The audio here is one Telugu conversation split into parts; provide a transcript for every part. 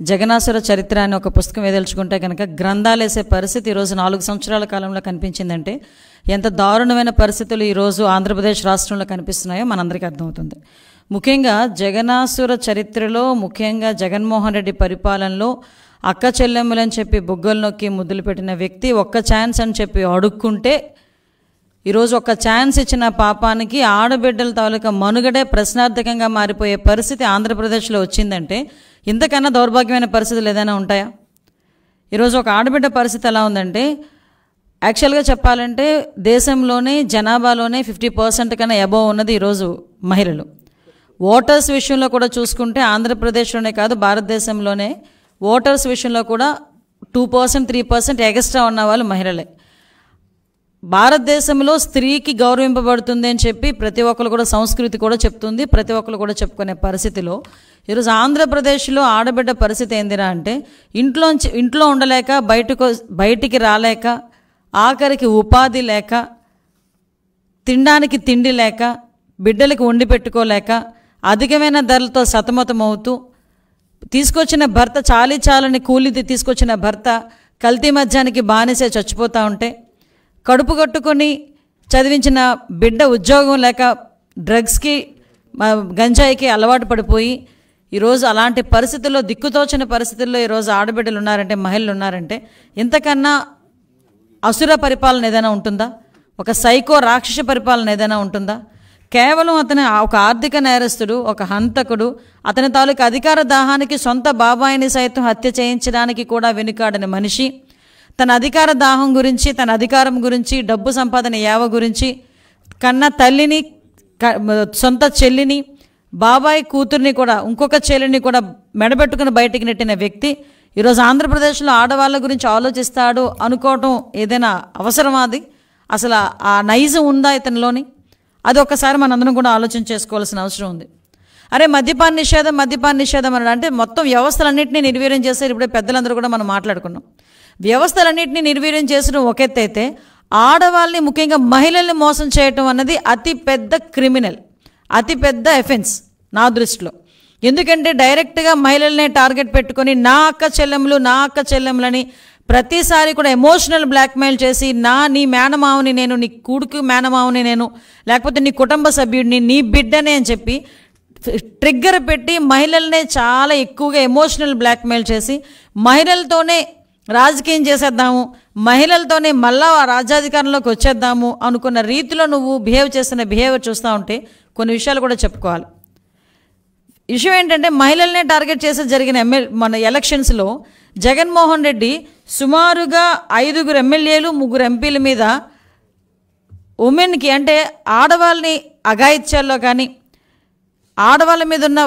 జగనాసుర చరిత్ర అని ఒక పుస్తకం ఏదలుచుకుంటే కనుక గ్రంథాలు వేసే పరిస్థితి ఈరోజు నాలుగు సంవత్సరాల కాలంలో కనిపించిందంటే ఎంత దారుణమైన పరిస్థితులు ఈరోజు ఆంధ్రప్రదేశ్ రాష్ట్రంలో కనిపిస్తున్నాయో మనందరికీ అర్థమవుతుంది. ముఖ్యంగా జగనాసుర చరిత్రలో ముఖ్యంగా జగన్మోహన్ రెడ్డి పరిపాలనలో అక్క చెల్లెమ్మలని చెప్పి బుగ్గలు నొక్కి ముద్దులు పెట్టిన వ్యక్తి ఒక్క ఛాన్స్ అని చెప్పి అడుక్కుంటే ఈరోజు ఒక ఛాన్స్ ఇచ్చిన పాపానికి ఆడబిడ్డల తాలూకా మనుగడే ప్రశ్నార్థకంగా మారిపోయే పరిస్థితి ఆంధ్రప్రదేశ్లో వచ్చిందంటే ఇంతకన్నా దౌర్భాగ్యమైన పరిస్థితులు ఏదైనా ఉంటాయా? ఈరోజు ఒక ఆడబిడ్డ పరిస్థితి ఎలా ఉందంటే యాక్చువల్గా చెప్పాలంటే దేశంలోనే జనాభాలోనే ఫిఫ్టీ పర్సెంట్ కన్నా అబోవ్ ఉన్నది ఈరోజు మహిళలు. ఓటర్స్ విషయంలో కూడా చూసుకుంటే ఆంధ్రప్రదేశ్లోనే కాదు భారతదేశంలోనే ఓటర్స్ విషయంలో కూడా two percent three percent extra ఉన్న వాళ్ళు మహిళలే. భారతదేశంలో స్త్రీకి గౌరవింపబడుతుంది అని చెప్పి ప్రతి ఒక్కరు కూడా సంస్కృతి కూడా చెప్తుంది ప్రతి ఒక్కరు కూడా చెప్పుకునే పరిస్థితిలో. ఈరోజు ఆంధ్రప్రదేశ్లో ఆడబిడ్డ పరిస్థితి ఏందిరా అంటే ఇంట్లోంచి ఇంట్లో ఉండలేక బయటకు బయటికి రాలేక ఆఖరికి ఉపాధి లేక తినడానికి తిండి లేక బిడ్డలకు వండి పెట్టుకోలేక అధికమైన ధరలతో సతమతమవుతూ తీసుకొచ్చిన భర్త చాలీ చాలని కూలిది తీసుకొచ్చిన భర్త కల్తీ మధ్యానికి బానిసే చచ్చిపోతూ ఉంటే కడుపు కట్టుకొని చదివించిన బిడ్డ ఉద్యోగం లేక డ్రగ్స్కి గంజాయికి అలవాటు పడిపోయి ఈరోజు అలాంటి పరిస్థితుల్లో దిక్కుతోచిన పరిస్థితుల్లో ఈరోజు ఆడబిడ్డలు ఉన్నారంటే మహిళలు ఉన్నారంటే ఇంతకన్నా అసుర పరిపాలన ఏదైనా ఉంటుందా? ఒక సైకో రాక్షస పరిపాలన ఏదైనా ఉంటుందా? కేవలం అతని ఒక ఆర్థిక నేరస్తుడు ఒక హంతకుడు అతని తాలూకు అధికార దాహానికి సొంత బాబాయిని సైతం హత్య చేయించడానికి కూడా వెనుకాడని మనిషి తన అధికార దాహం గురించి తన అధికారం గురించి డబ్బు సంపాదన యావ గురించి కన్న తల్లిని సొంత చెల్లిని బాబాయ్ కూతుర్ని కూడా ఇంకొక చెల్లిని కూడా మెడబెట్టుకుని బయటికి నెట్టిన వ్యక్తి ఈరోజు ఆంధ్రప్రదేశ్లో ఆడవాళ్ళ గురించి ఆలోచిస్తాడు అనుకోవటం ఏదైనా అవసరమా అది? అసలు ఆ నైజం ఉందా ఇతనిలోని? అది ఒక్కసారి మనందరం కూడా ఆలోచన చేసుకోవాల్సిన అవసరం ఉంది. అరే మద్యపాన నిషేధం మద్యపాన నిషేధం అని అంటే మొత్తం వ్యవస్థలన్నింటినీ నిర్వీర్యం చేశారు ఇప్పుడే పెద్దలందరూ కూడా మనం మాట్లాడుకున్నాం. వ్యవస్థలన్నింటినీ నిర్వీర్యం చేసిన ఒక ఆడవాళ్ళని ముఖ్యంగా మహిళల్ని మోసం చేయటం అన్నది అతి పెద్ద క్రిమినల్ అతి పెద్ద ఎఫెన్స్ నా దృష్టిలో. ఎందుకంటే డైరెక్ట్గా మహిళల్నే టార్గెట్ పెట్టుకొని నా అక్క చెల్లెములు నా అక్క చెల్లెములని ప్రతిసారి కూడా ఎమోషనల్ బ్లాక్మెయిల్ చేసి నా నీ మేనమావుని నేను నీ కూడుకు మేనమావుని నేను లేకపోతే నీ కుటుంబ సభ్యుడిని నీ బిడ్డనే అని చెప్పి ట్రిగ్గర్ పెట్టి మహిళల్నే చాలా ఎక్కువగా ఎమోషనల్ బ్లాక్మెయిల్ చేసి మహిళలతోనే రాజకీయం చేసేద్దాము మహిళలతోనే మళ్ళా ఆ రాజ్యాధికారంలోకి వచ్చేద్దాము అనుకున్న రీతిలో నువ్వు బిహేవ్ చేస్తున్న బిహేవియర్ చూస్తూ ఉంటే కొన్ని విషయాలు కూడా చెప్పుకోవాలి. విషయం ఏంటంటే మహిళల్నే టార్గెట్ చేసి జరిగిన ఎమ్మెల్ మన ఎలక్షన్స్లో జగన్మోహన్ రెడ్డి సుమారుగా ఐదుగురు ఎమ్మెల్యేలు ముగ్గురు ఎంపీల మీద ఉమెన్కి అంటే ఆడవాళ్ళని అఘాయిత్యాల్లో కానీ ఆడవాళ్ళ మీద ఉన్న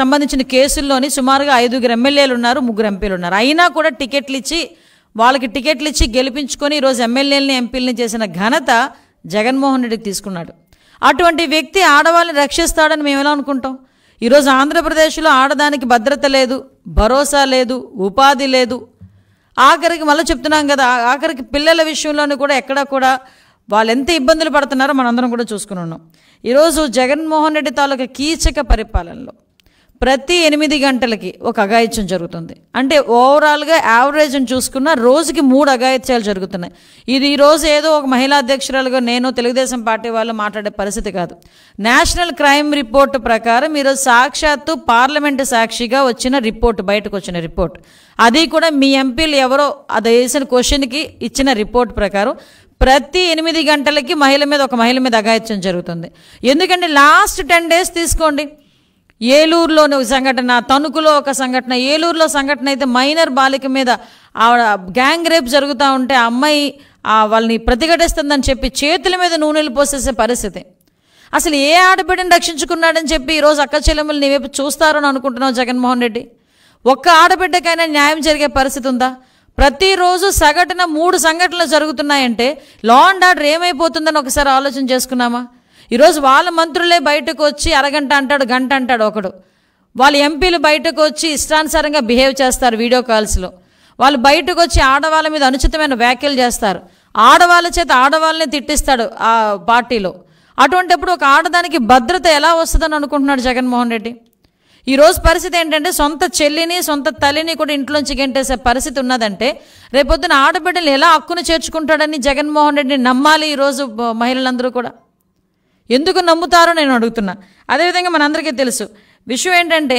సంబంధించిన కేసుల్లోని సుమారుగా ఐదుగురు ఎమ్మెల్యేలు ఉన్నారు ముగ్గురు ఎంపీలు ఉన్నారు. అయినా కూడా టికెట్లు ఇచ్చి వాళ్ళకి టికెట్లు ఇచ్చి గెలిపించుకొని ఈరోజు ఎమ్మెల్యేలని ఎంపీలని చేసిన ఘనత జగన్మోహన్ రెడ్డికి తీసుకున్నాడు. అటువంటి వ్యక్తి ఆడవాళ్ళని రక్షిస్తాడని మేము ఎలా అనుకుంటాం? ఈరోజు ఆంధ్రప్రదేశ్లో ఆడదానికి భద్రత లేదు భరోసా లేదు ఉపాధి లేదు. ఆఖరికి మళ్ళీ చెప్తున్నాం కదా ఆఖరికి పిల్లల విషయంలోనూ కూడా ఎక్కడా కూడా వాళ్ళు ఎంత ఇబ్బందులు పడుతున్నారో మనందరం కూడా చూసుకుని ఉన్నాం. ఈరోజు జగన్మోహన్ రెడ్డి తాలూకా కీచక పరిపాలనలో ప్రతి ఎనిమిది గంటలకి ఒక అఘాయిత్యం జరుగుతుంది. అంటే ఓవరాల్గా యావరేజ్ని చూసుకున్న రోజుకి మూడు అఘాయిత్యాలు జరుగుతున్నాయి. ఇది ఈరోజు ఏదో ఒక మహిళా అధ్యక్షురాలుగా నేను తెలుగుదేశం పార్టీ వాళ్ళు మాట్లాడే పరిస్థితి కాదు. నేషనల్ క్రైమ్ రిపోర్ట్ ప్రకారం ఈరోజు సాక్షాత్తు పార్లమెంటు సాక్షిగా వచ్చిన రిపోర్ట్ బయటకు వచ్చిన రిపోర్ట్. అది కూడా మీ ఎంపీలు ఎవరో అది వేసిన క్వశ్చన్కి ఇచ్చిన రిపోర్ట్ ప్రకారం ప్రతి ఎనిమిది గంటలకి మహిళ మీద ఒక మహిళ మీద అఘాయిత్యం జరుగుతుంది. ఎందుకంటే లాస్ట్ టెన్ డేస్ తీసుకోండి. ఏలూరులోని ఒక సంఘటన తణుకులో ఒక సంఘటన ఏలూరులో సంఘటన అయితే మైనర్ బాలిక మీద ఆవిడ గ్యాంగ్ రేప్ జరుగుతూ ఉంటే ఆ అమ్మాయి వాళ్ళని ప్రతిఘటిస్తుందని చెప్పి చేతుల మీద నూనెలు పోసేసే పరిస్థితి. అసలు ఏ ఆడబిడ్డని రక్షించుకున్నాడని చెప్పి ఈరోజు అక్క చెల్లెమ్మలు నీ వైపు చూస్తారని అనుకుంటున్నావు జగన్మోహన్ రెడ్డి? ఒక్క ఆడబిడ్డకైనా న్యాయం జరిగే పరిస్థితి ఉందా? ప్రతిరోజు సగటున మూడు సంఘటనలు జరుగుతున్నాయంటే లా అండ్ ఆర్డర్ ఏమైపోతుందని ఒకసారి ఆలోచన చేసుకున్నామా? ఈరోజు వాళ్ళ మంత్రులే బయటకు వచ్చి అరగంట అంటాడు గంట అంటాడు ఒకడు. వాళ్ళ ఎంపీలు బయటకు వచ్చి ఇష్టానుసారంగా బిహేవ్ చేస్తారు వీడియో కాల్స్లో. వాళ్ళు బయటకు వచ్చి ఆడవాళ్ళ మీద అనుచితమైన వ్యాఖ్యలు చేస్తారు. ఆడవాళ్ళ చేత ఆడవాళ్ళని తిట్టిస్తాడు ఆ పార్టీలో. అటువంటిప్పుడు ఒక ఆడదానికి భద్రత ఎలా వస్తుందని అనుకుంటున్నాడు జగన్మోహన్ రెడ్డి? ఈరోజు పరిస్థితి ఏంటంటే సొంత చెల్లిని సొంత తల్లిని కూడా ఇంట్లోంచి గెంటేసే పరిస్థితి ఉన్నదంటే రేపొద్దున ఆడబిడ్డలు ఎలా హక్కును చేర్చుకుంటాడని జగన్మోహన్ రెడ్డిని నమ్మాలి ఈరోజు మహిళలందరూ కూడా? ఎందుకు నమ్ముతారో నేను అడుగుతున్నా. అదేవిధంగా మనందరికీ తెలుసు విషయం ఏంటంటే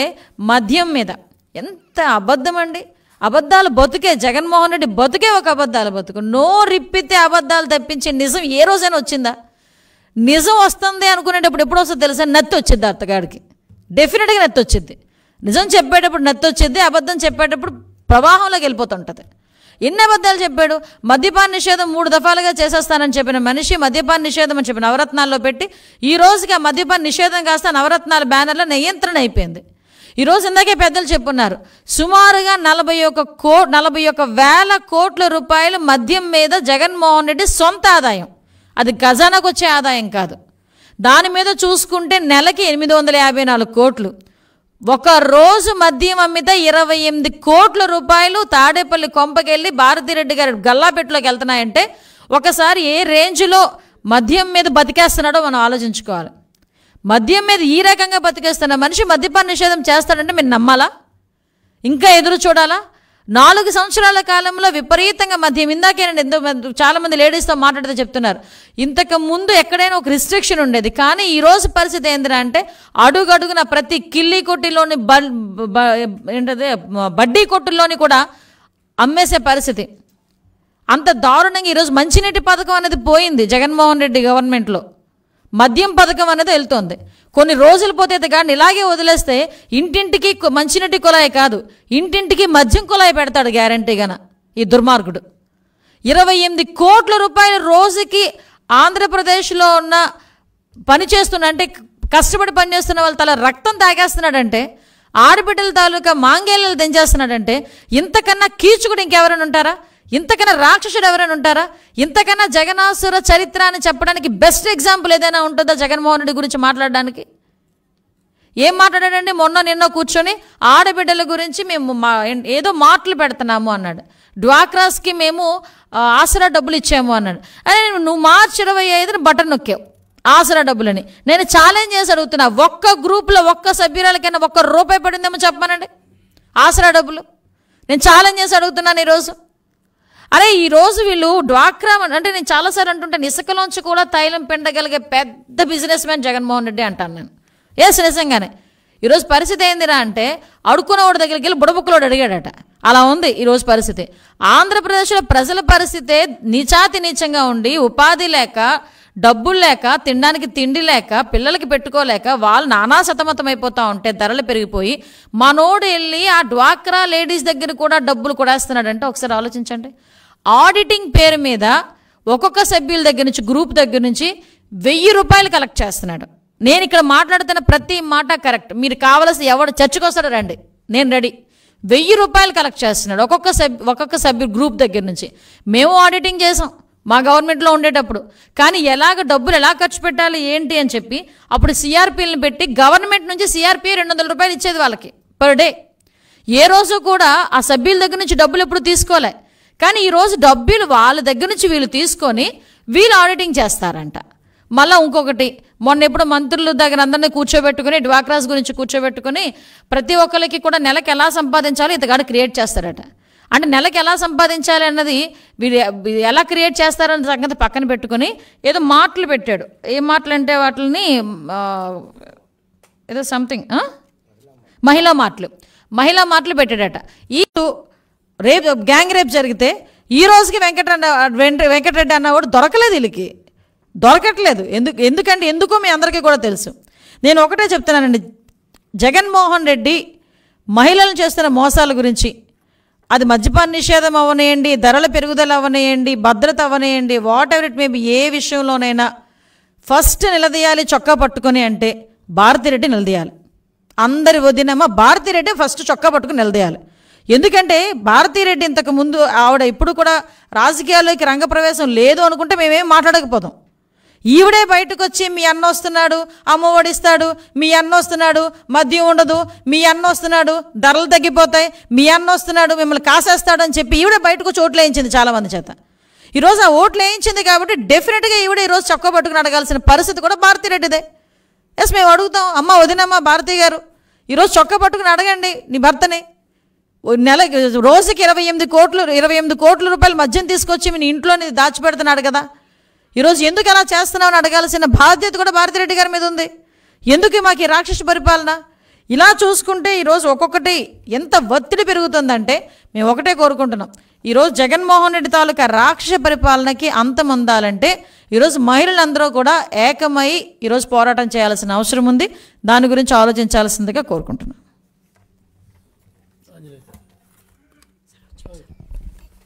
మద్యం మీద ఎంత అబద్ధం అండి అబద్ధాలు బతుకే జగన్మోహన్ రెడ్డి బతుకే ఒక అబద్ధాలు బతుకు. నో రిప్పితే అబద్ధాలు తప్పించే నిజం ఏ రోజైనా వచ్చిందా? నిజం వస్తుంది అనుకునేటప్పుడు ఎప్పుడు వస్తుందో తెలుసా? నత్తి వచ్చింది అత్తగాడికి. డెఫినెట్గా నత్తి వచ్చింది నిజం చెప్పేటప్పుడు నత్తి వచ్చింది అబద్ధం చెప్పేటప్పుడు ప్రవాహంలోకి వెళ్ళిపోతుంటుంది. ఎన్ని అబద్ధాలు చెప్పాడు? మద్యపాన నిషేధం మూడు దఫాలుగా చేసేస్తానని చెప్పిన మనిషి మద్యపాన నిషేధం అని చెప్పి నవరత్నాల్లో పెట్టి ఈ రోజుకి ఆ మద్యపాన నిషేధం కాస్త నవరత్నాల బ్యానర్లో నియంత్రణ అయిపోయింది. ఈరోజు ఇందాకే పెద్దలు చెప్పున్నారు సుమారుగా నలభై ఒక కో నలభై ఒక వేల కోట్ల రూపాయలు మద్యం మీద జగన్మోహన్ రెడ్డి సొంత ఆదాయం. అది ఖజానాకు వచ్చే ఆదాయం కాదు. దాని మీద చూసుకుంటే నెలకి ఎనిమిది వందల యాభై నాలుగు కోట్లు. ఒక రోజు మద్యం అమ్మితే ఇరవై ఎనిమిది కోట్ల రూపాయలు తాడేపల్లి కొంపకెళ్ళి భారతిరెడ్డి గారి గల్లాపెట్టులోకి వెళ్తున్నాయంటే ఒకసారి ఏ రేంజ్లో మద్యం మీద బతికేస్తున్నాడో మనం ఆలోచించుకోవాలి. మద్యం మీద ఈ రకంగా బతికేస్తున్న మనిషి మద్యపాన నిషేధం చేస్తాడంటే మీరు నమ్మాలా? ఇంకా ఎదురు చూడాలా? నాలుగు సంవత్సరాల కాలంలో విపరీతంగా మద్యం ఇందాకే నేను ఎంతో చాలామంది లేడీస్తో మాట్లాడితే చెప్తున్నారు. ఇంతకు ముందు ఎక్కడైనా ఒక రిస్ట్రిక్షన్ ఉండేది. కానీ ఈరోజు పరిస్థితి ఏందిరా అంటే అడుగడుగున ప్రతి కిల్లి కొట్టిలోని బ- ఏంటది బడ్డీ కొట్టుల్లోని కూడా అమ్మేసే పరిస్థితి. అంత దారుణంగా ఈరోజు మంచినీటి పథకం అనేది పోయింది జగన్మోహన్ రెడ్డి గవర్నమెంట్లో మద్యం పథకం అనేది వెళ్తోంది. కొన్ని రోజులు పోతే కానీ ఇలాగే వదిలేస్తే ఇంటింటికి మంచినీటి కుళాయి కాదు. ఇంటింటికి మద్యం కుళాయి పెడతాడు గ్యారంటీగాన ఈ దుర్మార్గుడు. ఇరవై ఎనిమిది కోట్ల రూపాయల రోజుకి ఆంధ్రప్రదేశ్లో ఉన్న పని చేస్తున్న అంటే కష్టపడి పనిచేస్తున్న వాళ్ళ తల రక్తం తాగేస్తున్నాడంటే ఆడబిడ్డల తాలూకా మాంగేళ్ళలు దించేస్తున్నాడంటే ఇంతకన్నా కీచుకుడు ఇంకెవరైనా ఉంటారా? ఇంతకన్నా రాక్షసుడు ఎవరైనా ఉంటారా? ఇంతకన్నా జగనాసుర చరిత్ర అని చెప్పడానికి బెస్ట్ ఎగ్జాంపుల్ ఏదైనా ఉంటుందా జగన్మోహన్ రెడ్డి గురించి మాట్లాడడానికి? ఏం మాట్లాడాడండి? మొన్న నిన్న కూర్చొని ఆడబిడ్డల గురించి మేము మా ఏదో మాటలు పెడుతున్నాము అన్నాడు. డ్వాక్రాస్కి మేము ఆసరా డబ్బులు ఇచ్చాము అన్నాడు. అదే నువ్వు మార్చి ఇరవై ఐదున బటన్ నొక్కావు. ఆసరా డబ్బులని. నేను ఛాలెంజ్ చేసి అడుగుతున్నా ఒక్క గ్రూప్లో ఒక్క సభ్యురాలకైనా ఒక్క రూపాయి పడిందేమో చెప్పమనండి? ఆసరా డబ్బులు. నేను ఛాలెంజ్ చేసి అడుగుతున్నాను ఈరోజు. అరే ఈ రోజు వీళ్ళు డ్వాక్రా అంటే నేను చాలాసార్లు అంటుంటాను ఇసుకలోంచి కూడా తైలం పిండగలిగే పెద్ద బిజినెస్ మ్యాన్ జగన్మోహన్ రెడ్డి అంటాను నేను. ఎస్ నిజంగానే. ఈరోజు పరిస్థితి ఏందిరా అంటే అడుక్కున్నవాడి దగ్గరికి వెళ్ళి బుడబుక్కులోడు అడిగాడట. అలా ఉంది ఈరోజు పరిస్థితి. ఆంధ్రప్రదేశ్లో ప్రజల పరిస్థితే నిచాతి నీచంగా ఉండి ఉపాధి లేక డబ్బులు లేక తినడానికి తిండి లేక పిల్లలకి పెట్టుకోలేక వాళ్ళు నానా సతమతం ఉంటే ధరలు పెరిగిపోయి మనోడు వెళ్ళి ఆ డ్వాక్రా లేడీస్ దగ్గర కూడా డబ్బులు కొడేస్తున్నాడంటే ఒకసారి ఆలోచించండి. ఆడిటింగ్ పేరు మీద ఒక్కొక్క సభ్యుల దగ్గర నుంచి గ్రూప్ దగ్గర నుంచి వెయ్యి రూపాయలు కలెక్ట్ చేస్తున్నాడు. నేను ఇక్కడ మాట్లాడుతున్న ప్రతి మాట కరెక్ట్. మీరు కావలసి ఎవడు చర్చకొస్తాడు రండి. నేను రెడీ. వెయ్యి రూపాయలు కలెక్ట్ చేస్తున్నాడు ఒక్కొక్క సభ్యు ఒక్కొక్క సభ్యు గ్రూప్ దగ్గర నుంచి. మేము ఆడిటింగ్ చేసాం. మా గవర్నమెంట్లో ఉండేటప్పుడు. కానీ ఎలాగ డబ్బులు ఎలా ఖర్చు పెట్టాలి ఏంటి అని చెప్పి అప్పుడు సిఆర్పీలను పెట్టి గవర్నమెంట్ నుంచి సిఆర్పీ రెండు వందల రూపాయలు ఇచ్చేది వాళ్ళకి పర్ డే ఏ రోజు కూడా ఆ సభ్యుల దగ్గర నుంచి డబ్బులు ఎప్పుడు తీసుకోలే. కానీ ఈరోజు డబ్బులు వాళ్ళ దగ్గర నుంచి వీళ్ళు తీసుకొని వీళ్ళు ఆడిటింగ్ చేస్తారంట. మళ్ళీ ఇంకొకటి మొన్న ఎప్పుడు మంత్రులు దగ్గర అందరినీ కూర్చోబెట్టుకుని డ్వాక్రాస్ గురించి కూర్చోబెట్టుకుని ప్రతి ఒక్కరికి కూడా నెలకి ఎలా సంపాదించాలో ఇతగాడు క్రియేట్ చేస్తారట. అంటే నెలకి ఎలా సంపాదించాలి అన్నది వీడు ఎలా క్రియేట్ చేస్తారన్న సంగతి పక్కన పెట్టుకుని ఏదో మాటలు పెట్టాడు. ఏ మాటలు అంటే వాటిని ఏదో సంథింగ్ మహిళా మాటలు మహిళా మాటలు పెట్టాడట. ఈ రేప్ గ్యాంగ్ రేప్ జరిగితే ఈ రోజుకి వెంకటరెడ్డి వెంకటరెడ్డి అన్నవాడు దొరకలేదు వీళ్ళకి. దొరకట్లేదు. ఎందుకు ఎందుకంటే ఎందుకో మీ అందరికీ కూడా తెలుసు. నేను ఒకటే చెప్తున్నానండి. జగన్మోహన్ రెడ్డి మహిళలను చేస్తున్న మోసాల గురించి అది మద్యపాన నిషేధం అవనేయండి ధరల పెరుగుదల అవనేయండి భద్రత అవనేయండి వాట్ ఎవర్ ఇట్ మేబీ ఏ విషయంలోనైనా ఫస్ట్ నిలదీయాలి చొక్కా పట్టుకొని అంటే భారతిరెడ్డి నిలదీయాలి. అందరి వదినమ్మ భారతిరెడ్డి ఫస్ట్ చొక్కా పట్టుకుని నిలదీయాలి. ఎందుకంటే భారతీరెడ్డి ఇంతకు ముందు ఆవిడ ఇప్పుడు కూడా రాజకీయాల్లోకి రంగప్రవేశం లేదు అనుకుంటే మేమేం మాట్లాడకపోతాం. ఈవిడే బయటకు వచ్చి మీ అన్న వస్తున్నాడు అమ్మ ఒడిస్తాడు మీ అన్న వస్తున్నాడు మద్యం ఉండదు మీ అన్న వస్తున్నాడు ధరలు తగ్గిపోతాయి మీ అన్న వస్తున్నాడు మిమ్మల్ని కాసేస్తాడు అని చెప్పి ఈవిడే బయటకు వచ్చి ఓట్లు వేయించింది చాలామంది చేత. ఈరోజు ఆ ఓట్లు వేయించింది కాబట్టి డెఫినెట్గా ఈవిడ ఈరోజు చొక్క పట్టుకుని అడగాల్సిన పరిస్థితి కూడా భారతీరెడ్డిదే ఎస్ మేము అడుగుతాం అమ్మ వదినమ్మ భారతి గారు ఈరోజు చొక్కా పట్టుకుని అడగండి నీ భర్తని. నెల రోజుకి ఇరవై ఎనిమిది కోట్లు ఇరవై ఎనిమిది కోట్ల రూపాయలు మద్యం తీసుకొచ్చి మీ ఇంట్లోని దాచిపెడుతున్నాడు కదా. ఈరోజు ఎందుకు అలా చేస్తున్నావు అని అడగాల్సిన బాధ్యత కూడా భారతిరెడ్డి గారి మీద ఉంది. ఎందుకు మాకు ఈ రాక్షస పరిపాలన? ఇలా చూసుకుంటే ఈరోజు ఒక్కొక్కటి ఎంత ఒత్తిడి పెరుగుతుందంటే మేము ఒకటే కోరుకుంటున్నాం. ఈరోజు జగన్మోహన్ రెడ్డి తాలూకా రాక్షస పరిపాలనకి అంతం అందాలంటే ఈరోజు మహిళలందరూ కూడా ఏకమై ఈరోజు పోరాటం చేయాల్సిన అవసరం ఉంది. దాని గురించి ఆలోచించాల్సిందిగా కోరుకుంటున్నాం.